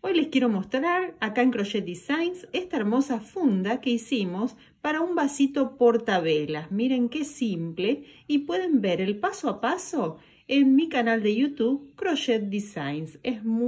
Hoy les quiero mostrar acá en Crochet Designs esta hermosa funda que hicimos para un vasito portavelas. Miren qué simple y pueden ver el paso a paso en mi canal de YouTube Crochet Designs. Es muy